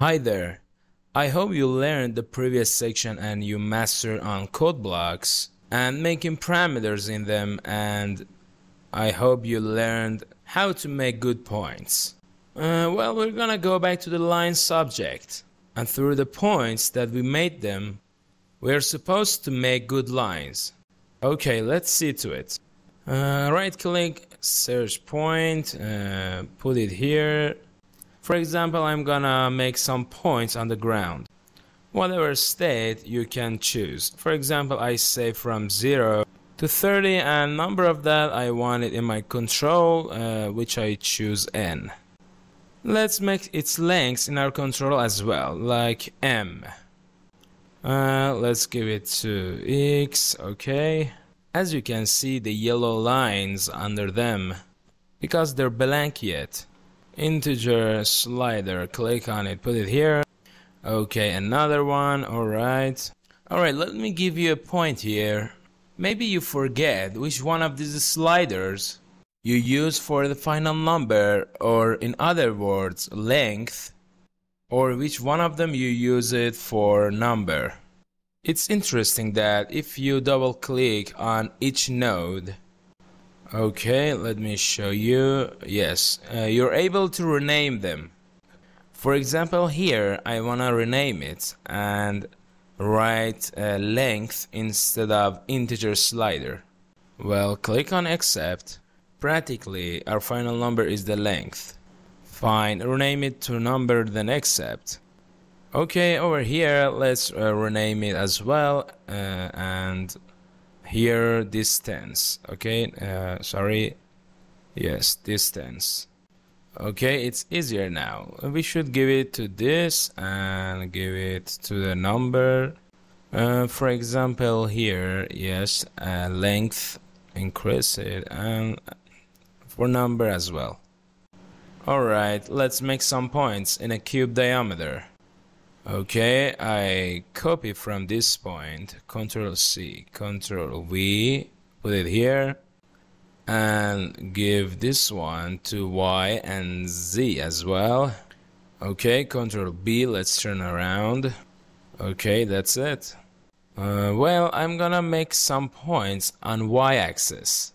Hi there. I hope you learned the previous section and you mastered on code blocks and making parameters in them and I hope you learned how to make good points. Uh, well, we're gonna go back to the line subject and through the points that we made them, we're supposed to make good lines. Okay, let's see to it. Uh, right click, search point, uh, put it here, for example, I'm gonna make some points on the ground. Whatever state you can choose. For example, I say from 0 to 30 and number of that I want it in my control, uh, which I choose n. Let's make its length in our control as well, like m. Uh, let's give it to x, okay. As you can see the yellow lines under them, because they're blank yet integer slider. Click on it. Put it here. Okay another one. All right. All right let me give you a point here. Maybe you forget which one of these sliders you use for the final number or in other words length or which one of them you use it for number. It's interesting that if you double click on each node Okay, let me show you. Yes, uh, you're able to rename them. For example, here I want to rename it and write length instead of integer slider. Well, click on accept. Practically, our final number is the length. Fine, rename it to number then accept. Okay, over here, let's uh, rename it as well uh, and here distance. Okay uh, sorry. Yes distance. Okay it's easier now. We should give it to this and give it to the number. Uh, for example here yes uh, length increase it and for number as well. Alright let's make some points in a cube diameter Okay, I copy from this point, Control C, Control V, put it here, and give this one to Y and Z as well. Okay, Control B, let's turn around. Okay, that's it. Uh, well, I'm gonna make some points on Y-axis.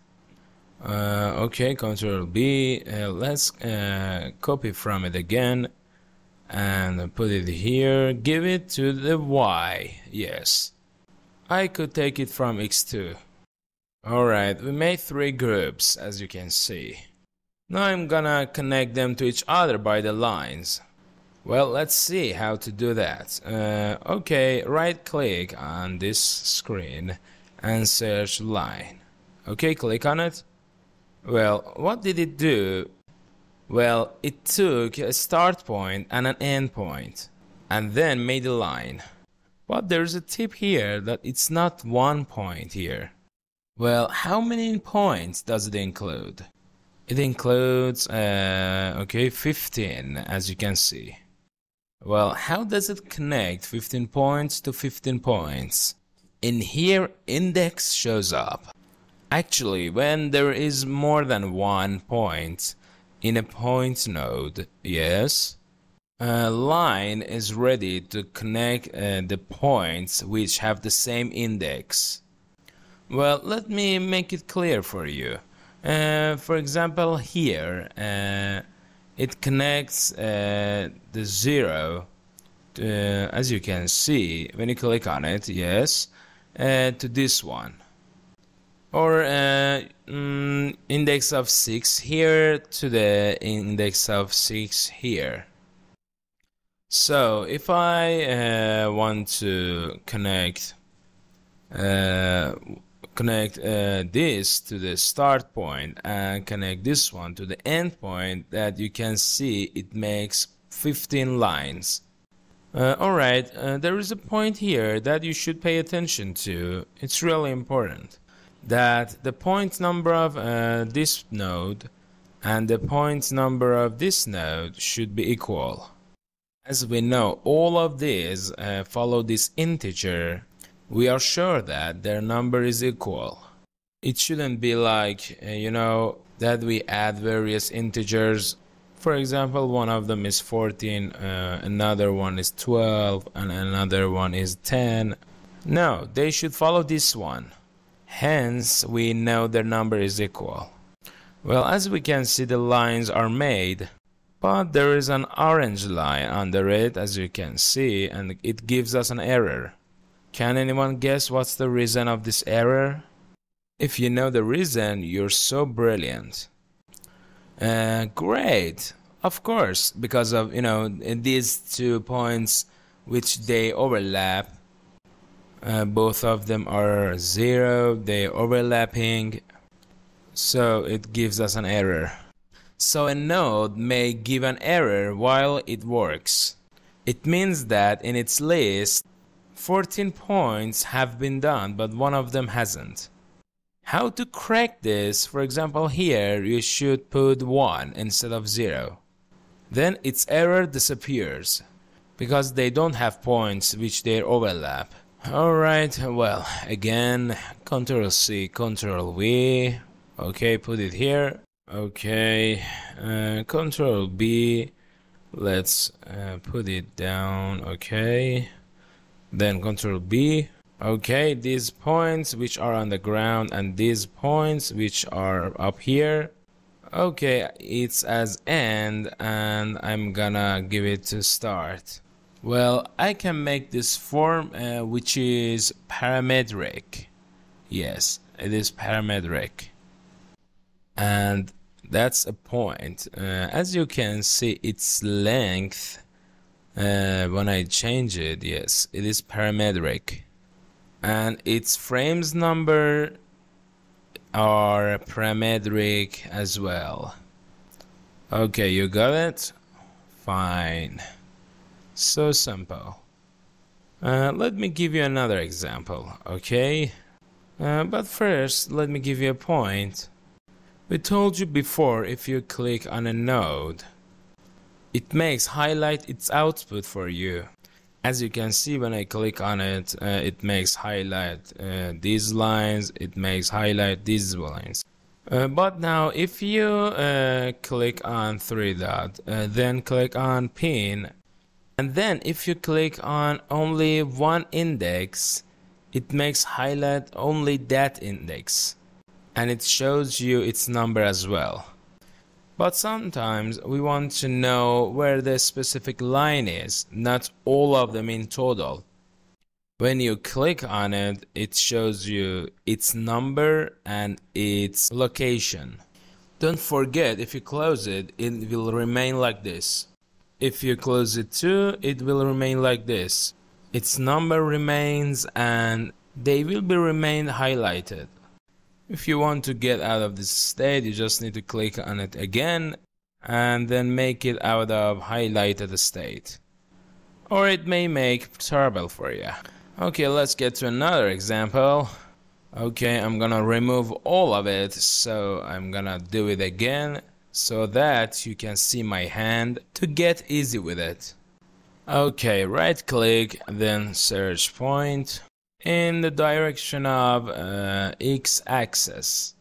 Uh, okay, Control B, uh, let's uh, copy from it again and put it here. Give it to the y. Yes. I could take it from x2 alright we made three groups as you can see. Now I'm gonna connect them to each other by the lines. Well let's see how to do that. Uh, okay right click on this screen and search line. Okay click on it. Well what did it do well, it took a start point and an end point, and then made a line. But there's a tip here that it's not one point here. Well, how many points does it include? It includes, uh, okay, 15, as you can see. Well, how does it connect 15 points to 15 points? In here, index shows up. Actually, when there is more than one point, in a point node, yes, a line is ready to connect uh, the points which have the same index. Well, let me make it clear for you. Uh, for example, here uh, it connects uh, the zero, to, as you can see when you click on it, yes, uh, to this one or uh, mm, index of 6 here to the index of 6 here. So if I uh, want to connect uh, connect uh, this to the start point and connect this one to the end point that you can see it makes 15 lines. Uh, Alright, uh, there is a point here that you should pay attention to. It's really important that the point number of uh, this node and the point number of this node should be equal. As we know, all of these uh, follow this integer. We are sure that their number is equal. It shouldn't be like, uh, you know, that we add various integers For example, one of them is 14, uh, another one is 12, and another one is 10. No, they should follow this one. Hence, we know their number is equal. Well, as we can see, the lines are made, but there is an orange line under it, as you can see, and it gives us an error. Can anyone guess what's the reason of this error? If you know the reason, you're so brilliant. Uh, great. Of course, because of, you know, these two points which they overlap. Uh, both of them are zero, they overlapping. So it gives us an error. So a node may give an error while it works. It means that in its list, 14 points have been done, but one of them hasn't. How to crack this? For example, here you should put 1 instead of 0. Then its error disappears because they don't have points which they overlap. Alright, well, again, Ctrl C, Ctrl V. Okay, put it here. Okay, uh, Ctrl B. Let's uh, put it down. Okay, then Ctrl B okay these points which are on the ground and these points which are up here okay it's as end and I'm gonna give it to start well I can make this form uh, which is parametric. Yes it is parametric. And that's a point. Uh, as you can see its length uh, when I change it yes it is parametric. And its frames number are parametric as well. Okay you got it? Fine so simple. Uh, let me give you another example okay? Uh, but first let me give you a point. We told you before if you click on a node it makes highlight its output for you. As you can see when I click on it uh, it makes highlight uh, these lines it makes highlight these lines. Uh, but now if you uh, click on three dot uh, then click on pin and then if you click on only one index it makes highlight only that index and it shows you its number as well but sometimes we want to know where the specific line is, not all of them in total. When you click on it, it shows you its number and its location. Don't forget, if you close it, it will remain like this. If you close it too, it will remain like this. Its number remains and they will be remain highlighted. If you want to get out of this state, you just need to click on it again and then make it out of highlighted state. Or it may make trouble for you. Okay, let's get to another example. Okay, I'm gonna remove all of it, so I'm gonna do it again so that you can see my hand to get easy with it. Okay, right click, then search point in the direction of uh, x-axis.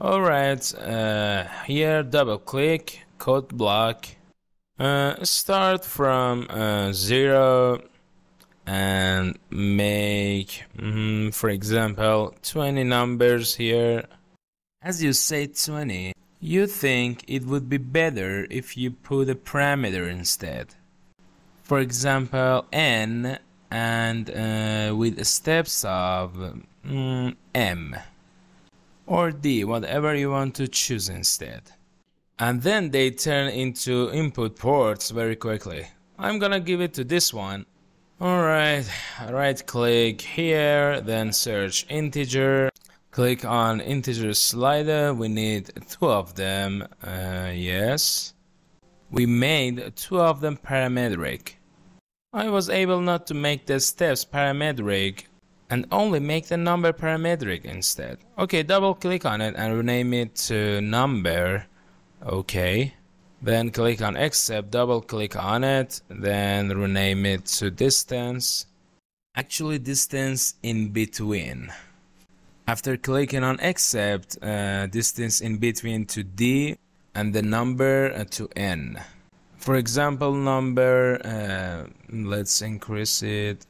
Alright, uh, here double click, code block, uh, start from uh, 0 and make, mm, for example, 20 numbers here. As you say 20, you think it would be better if you put a parameter instead. For example, n and uh, with steps of mm, M or D, whatever you want to choose instead. And then they turn into input ports very quickly. I'm gonna give it to this one. Alright, right click here, then search integer. Click on integer slider, we need two of them, uh, yes. We made two of them parametric. I was able not to make the steps parametric and only make the number parametric instead. Okay, double click on it and rename it to number. Okay. Then click on accept, double click on it, then rename it to distance. Actually distance in between. After clicking on accept, uh, distance in between to D, and the number to n. For example, number, uh, let's increase it.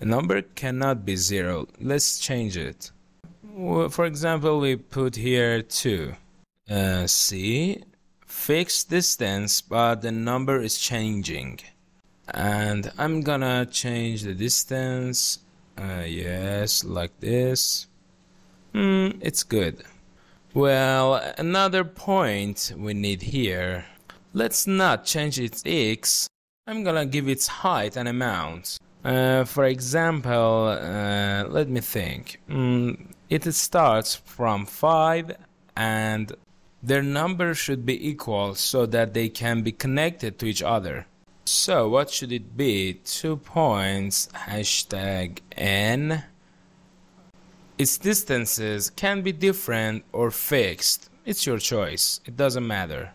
A number cannot be zero. Let's change it. For example, we put here 2. Uh, see, fixed distance, but the number is changing. And I'm gonna change the distance. Uh, yes, like this. Hmm, it's good. Well, another point we need here. Let's not change its x. I'm gonna give its height an amount. Uh, for example, uh, let me think. Mm, it starts from 5 and their number should be equal so that they can be connected to each other. So what should it be? Two points, hashtag n. Its distances can be different or fixed. It's your choice. It doesn't matter.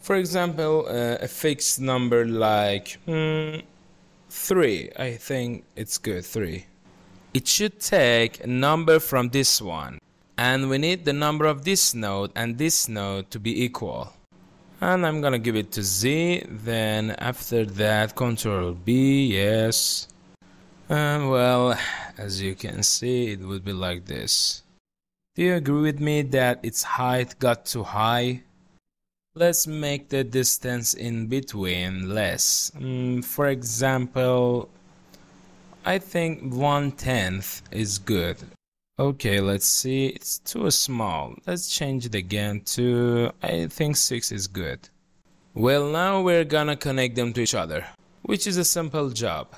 For example, uh, a fixed number like hmm, 3. I think it's good, 3. It should take a number from this one. And we need the number of this node and this node to be equal and I'm gonna give it to Z then after that control B yes and well as you can see it would be like this do you agree with me that its height got too high let's make the distance in between less mm, for example I think one tenth is good Okay, let's see. It's too small. Let's change it again to... I think 6 is good. Well, now we're gonna connect them to each other, which is a simple job.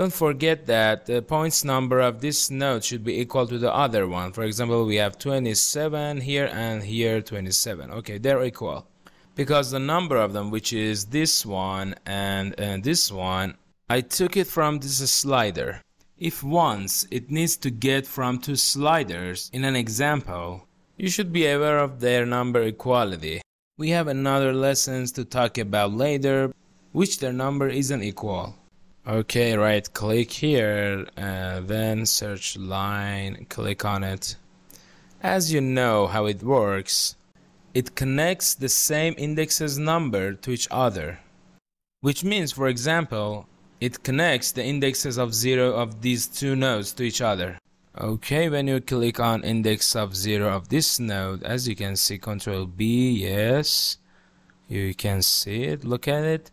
Don't forget that the points number of this node should be equal to the other one. For example, we have 27 here and here 27. Okay, they're equal. Because the number of them, which is this one and, and this one, I took it from this slider. If once it needs to get from two sliders in an example, you should be aware of their number equality. We have another lessons to talk about later, which their number isn't equal. Okay, right click here, uh, then search line, click on it. As you know how it works, it connects the same index's number to each other. Which means, for example, it connects the indexes of 0 of these two nodes to each other. Okay, when you click on index of 0 of this node, as you can see, control B, yes, you can see it, look at it.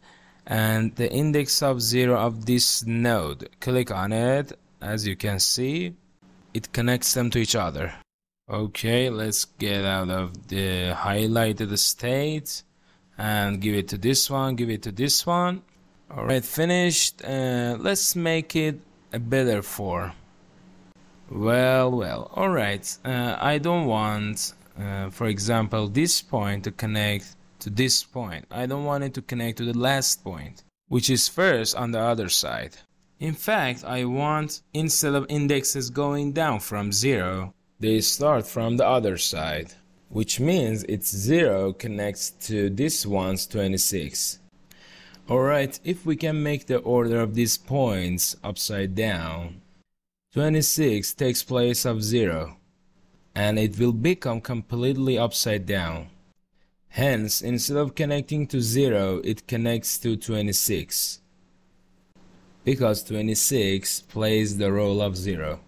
And the index of 0 of this node, click on it, as you can see, it connects them to each other. Okay, let's get out of the highlighted state and give it to this one, give it to this one. Alright, finished. Uh, let's make it a better form. Well, well, alright. Uh, I don't want, uh, for example, this point to connect to this point. I don't want it to connect to the last point, which is first on the other side. In fact, I want, instead of indexes going down from 0, they start from the other side, which means it's 0 connects to this one's 26. Alright, if we can make the order of these points upside down, 26 takes place of 0, and it will become completely upside down. Hence, instead of connecting to 0, it connects to 26, because 26 plays the role of 0.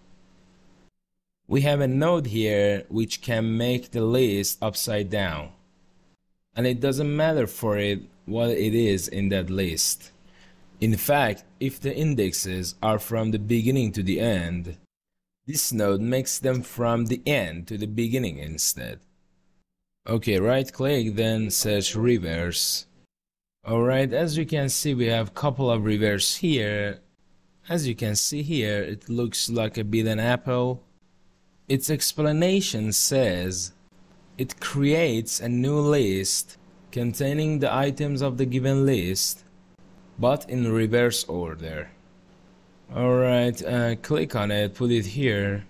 We have a node here which can make the list upside down, and it doesn't matter for it what it is in that list. In fact, if the indexes are from the beginning to the end, this node makes them from the end to the beginning instead. Okay, right click, then search reverse. Alright, as you can see we have couple of reverse here. As you can see here, it looks like a bit an apple. Its explanation says it creates a new list containing the items of the given list but in reverse order alright uh, click on it put it here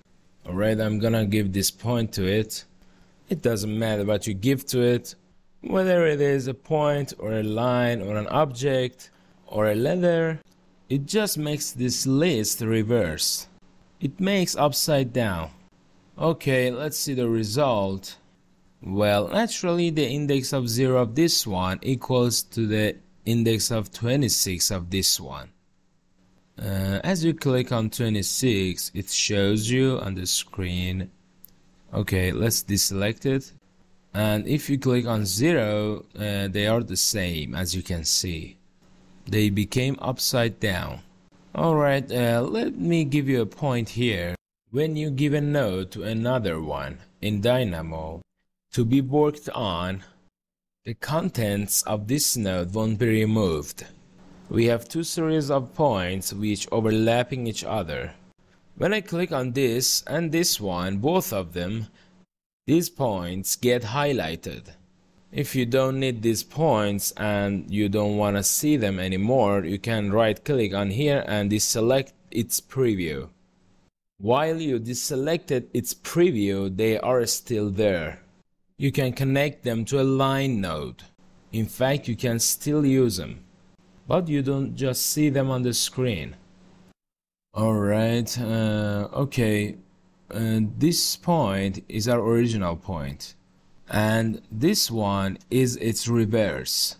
alright I'm gonna give this point to it it doesn't matter what you give to it whether it is a point or a line or an object or a letter it just makes this list reverse it makes upside down okay let's see the result Well, naturally the index of 0 of this one equals to the index of 26 of this one. Uh, as you click on 26, it shows you on the screen. Okay, let's deselect it. And if you click on 0, uh, they are the same as you can see. They became upside down. Alright, uh, let me give you a point here. When you give a node to another one in Dynamo to be worked on, the contents of this node won't be removed. We have two series of points which overlapping each other. When I click on this and this one, both of them, these points get highlighted. If you don't need these points and you don't want to see them anymore, you can right click on here and deselect its preview. While you deselected its preview, they are still there. You can connect them to a line node. In fact, you can still use them but you don't just see them on the screen. Alright, uh, okay, uh, this point is our original point and this one is its reverse.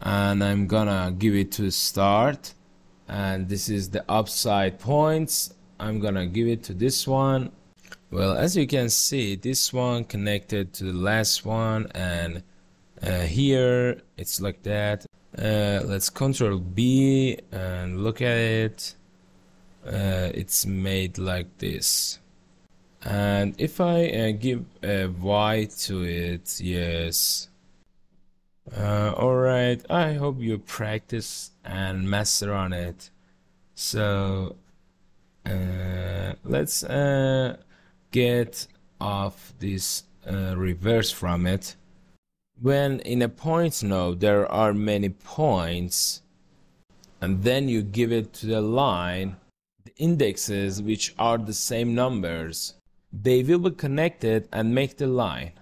And I'm gonna give it to start and this is the upside points. I'm gonna give it to this one. Well as you can see this one connected to the last one and uh, here it's like that. Uh, let's control B and look at it uh, it's made like this. And if I uh, give a Y to it yes. Uh, alright I hope you practice and master on it. So uh, let's uh, get off this reverse from it. When in a point node there are many points and then you give it to the line indexes which are the same numbers they will be connected and make the line.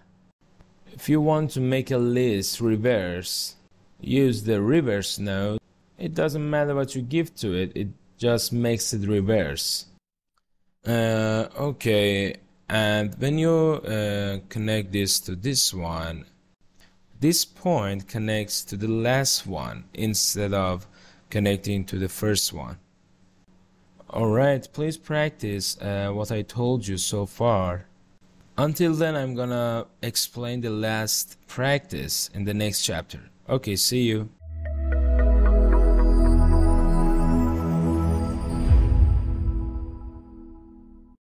If you want to make a list reverse use the reverse node. It doesn't matter what you give to it it just makes it reverse. Uh, okay and when you uh, connect this to this one this point connects to the last one instead of connecting to the first one. Alright, please practice uh, what I told you so far. Until then, I'm gonna explain the last practice in the next chapter. Okay, see you.